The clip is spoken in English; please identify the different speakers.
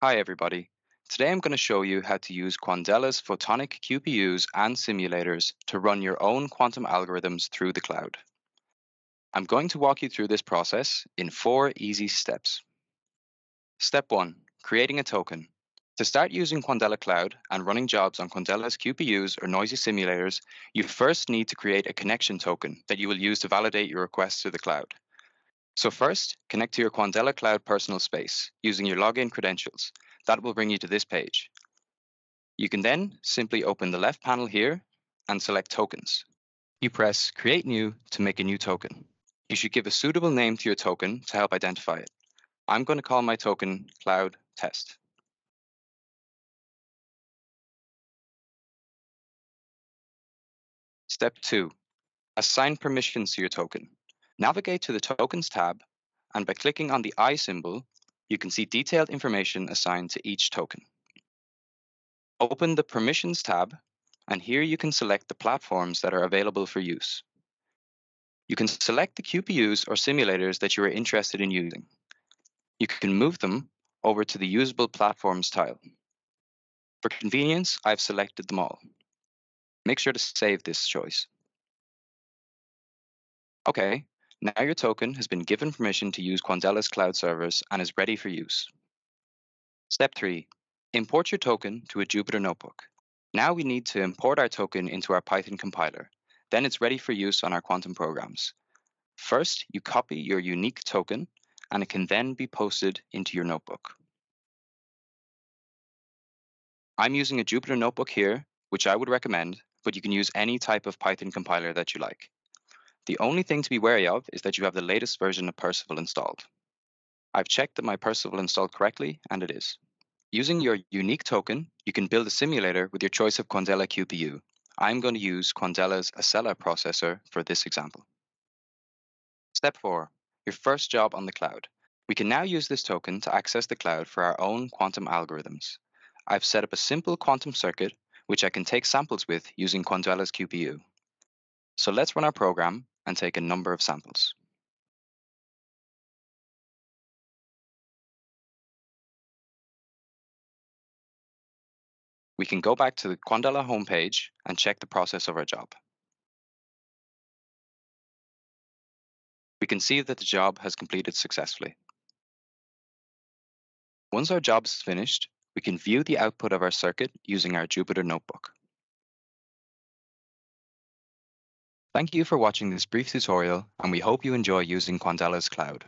Speaker 1: Hi everybody. Today I'm going to show you how to use Quandela's photonic QPUs and simulators to run your own quantum algorithms through the cloud. I'm going to walk you through this process in four easy steps. Step 1. Creating a token. To start using Quandela Cloud and running jobs on Quandela's QPUs or noisy simulators, you first need to create a connection token that you will use to validate your request to the cloud. So first, connect to your Quandela Cloud personal space using your login credentials. That will bring you to this page. You can then simply open the left panel here and select Tokens. You press Create New to make a new token. You should give a suitable name to your token to help identify it. I'm going to call my token Cloud Test. Step 2. Assign permissions to your token. Navigate to the Tokens tab, and by clicking on the eye symbol, you can see detailed information assigned to each token. Open the Permissions tab, and here you can select the platforms that are available for use. You can select the QPUs or simulators that you are interested in using. You can move them over to the Usable Platforms tile. For convenience, I've selected them all. Make sure to save this choice. Okay, now your token has been given permission to use Quandela's cloud servers and is ready for use. Step 3. Import your token to a Jupyter notebook. Now we need to import our token into our Python compiler. Then it's ready for use on our quantum programs. First, you copy your unique token, and it can then be posted into your notebook. I'm using a Jupyter notebook here, which I would recommend, but you can use any type of Python compiler that you like. The only thing to be wary of is that you have the latest version of Perceval installed. I've checked that my Perceval installed correctly, and it is. Using your unique token, you can build a simulator with your choice of Quandela QPU. I'm going to use Quandela's Ascella processor for this example. Step 4. Your first job on the cloud. We can now use this token to access the cloud for our own quantum algorithms. I've set up a simple quantum circuit, which I can take samples with using Quandela's QPU. So let's run our program and take a number of samples. We can go back to the Quandela homepage and check the process of our job. We can see that the job has completed successfully. Once our job is finished, we can view the output of our circuit using our Jupyter Notebook. Thank you for watching this brief tutorial, and we hope you enjoy using Quandela's cloud.